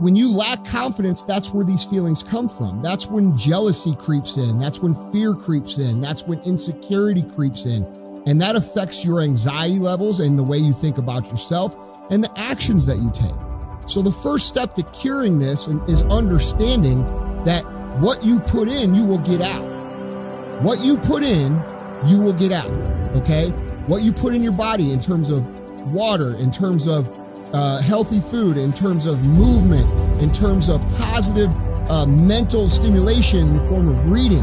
When you lack confidence, that's where these feelings come from. That's when jealousy creeps in. That's when fear creeps in. That's when insecurity creeps in. And that affects your anxiety levels and the way you think about yourself and the actions that you take. So, the first step to curing this is understanding that what you put in, you will get out. What you put in, you will get out. Okay? What you put in your body in terms of water, in terms of uh, healthy food, in terms of movement, in terms of positive uh, mental stimulation in the form of reading.